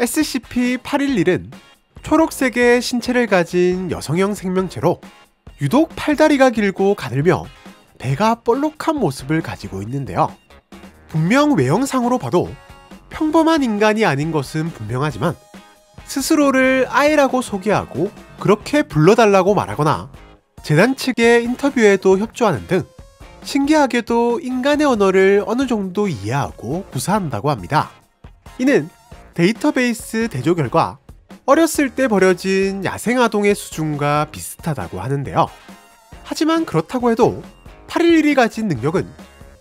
SCP-811은 초록색의 신체를 가진 여성형 생명체로 유독 팔다리가 길고 가늘며 배가 볼록한 모습을 가지고 있는데요. 분명 외형상으로 봐도 평범한 인간이 아닌 것은 분명하지만 스스로를 아이라고 소개하고 그렇게 불러달라고 말하거나 재단 측의 인터뷰에도 협조하는 등 신기하게도 인간의 언어를 어느 정도 이해하고 구사한다고 합니다. 이는 데이터베이스 대조 결과 어렸을 때 버려진 야생아동의 수준과 비슷하다고 하는데요. 하지만 그렇다고 해도 811이 가진 능력은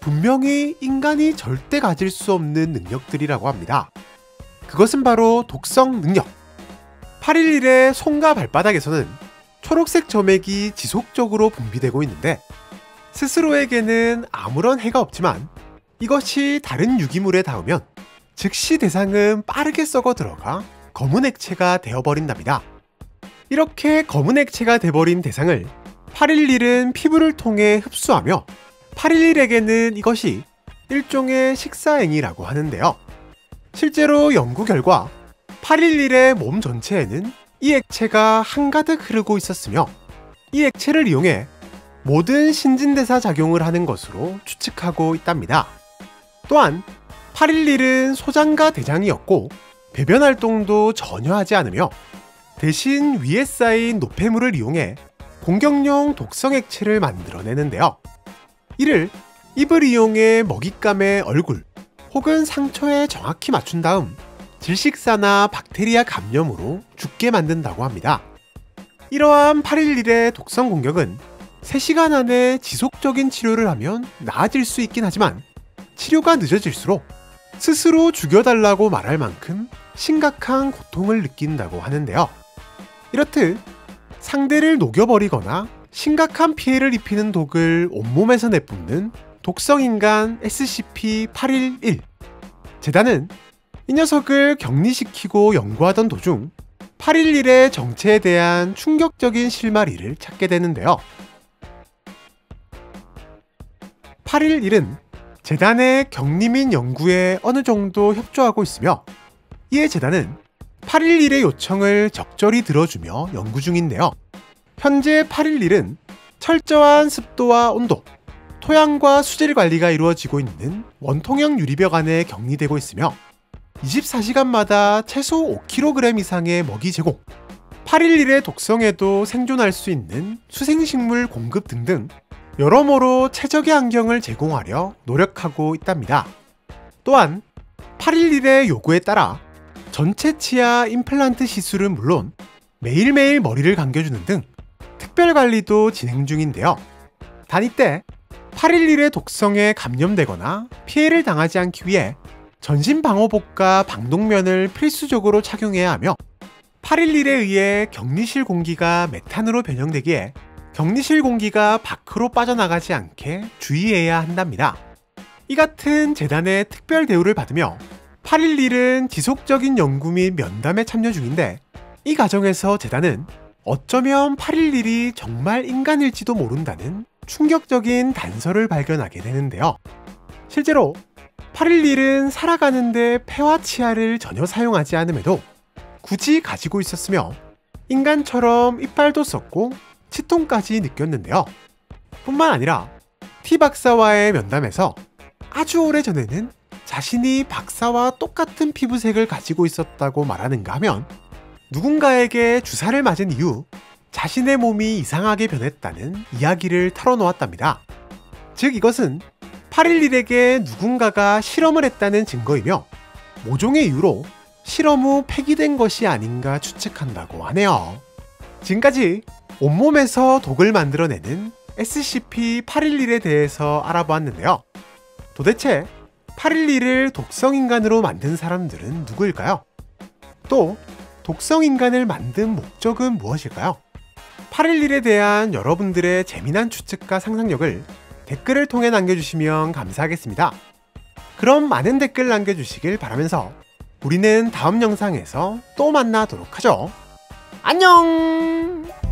분명히 인간이 절대 가질 수 없는 능력들이라고 합니다. 그것은 바로 독성 능력. 811의 손과 발바닥에서는 초록색 점액이 지속적으로 분비되고 있는데 스스로에게는 아무런 해가 없지만 이것이 다른 유기물에 닿으면 즉시 대상은 빠르게 썩어 들어가 검은 액체가 되어버린답니다. 이렇게 검은 액체가 돼버린 대상을 811은 피부를 통해 흡수하며 811에게는 이것이 일종의 식사행위라고 하는데요. 실제로 연구 결과 811의 몸 전체에는 이 액체가 한가득 흐르고 있었으며 이 액체를 이용해 모든 신진대사 작용을 하는 것으로 추측하고 있답니다. 또한 811은 소장과 대장이었고 배변 활동도 전혀 하지 않으며 대신 위에 쌓인 노폐물을 이용해 공격용 독성 액체를 만들어내는데요. 이를 입을 이용해 먹잇감의 얼굴 혹은 상처에 정확히 맞춘 다음 질식사나 박테리아 감염으로 죽게 만든다고 합니다. 이러한 811의 독성 공격은 3시간 안에 지속적인 치료를 하면 나아질 수 있긴 하지만 치료가 늦어질수록 스스로 죽여달라고 말할 만큼 심각한 고통을 느낀다고 하는데요. 이렇듯 상대를 녹여버리거나 심각한 피해를 입히는 독을 온몸에서 내뿜는 독성인간 SCP-811 재단은 이 녀석을 격리시키고 연구하던 도중 811의 정체에 대한 충격적인 실마리를 찾게 되는데요. 811은 재단의 격리 및 연구에 어느 정도 협조하고 있으며 이에 재단은 811의 요청을 적절히 들어주며 연구 중인데요. 현재 811은 철저한 습도와 온도, 토양과 수질 관리가 이루어지고 있는 원통형 유리벽 안에 격리되고 있으며 24시간마다 최소 5kg 이상의 먹이 제공, 811의 독성에도 생존할 수 있는 수생식물 공급 등등 여러모로 최적의 환경을 제공하려 노력하고 있답니다. 또한 811의 요구에 따라 전체 치아 임플란트 시술은 물론 매일매일 머리를 감겨주는 등 특별 관리도 진행 중인데요. 단위 때 811의 독성에 감염되거나 피해를 당하지 않기 위해 전신 방호복과 방독면을 필수적으로 착용해야 하며 811에 의해 격리실 공기가 메탄으로 변형되기에 격리실 공기가 밖으로 빠져나가지 않게 주의해야 한답니다. 이 같은 재단의 특별 대우를 받으며 811은 지속적인 연구 및 면담에 참여 중인데 이 과정에서 재단은 어쩌면 811이 정말 인간일지도 모른다는 충격적인 단서를 발견하게 되는데요. 실제로 811은 살아가는데 폐와 치아를 전혀 사용하지 않음에도 굳이 가지고 있었으며 인간처럼 이빨도 썼고 치통까지 느꼈는데요. 뿐만 아니라 T 박사와의 면담에서 아주 오래전에는 자신이 박사와 똑같은 피부색을 가지고 있었다고 말하는가 하면 누군가에게 주사를 맞은 이후 자신의 몸이 이상하게 변했다는 이야기를 털어놓았답니다. 즉 이것은 811에게 누군가가 실험을 했다는 증거이며 모종의 이유로 실험 후 폐기된 것이 아닌가 추측한다고 하네요. 지금까지 온몸에서 독을 만들어내는 SCP-811에 대해서 알아보았는데요. 도대체 811을 독성인간으로 만든 사람들은 누구일까요? 또 독성인간을 만든 목적은 무엇일까요? 811에 대한 여러분들의 재미난 추측과 상상력을 댓글을 통해 남겨주시면 감사하겠습니다. 그럼 많은 댓글 남겨주시길 바라면서 우리는 다음 영상에서 또 만나도록 하죠. 안녕!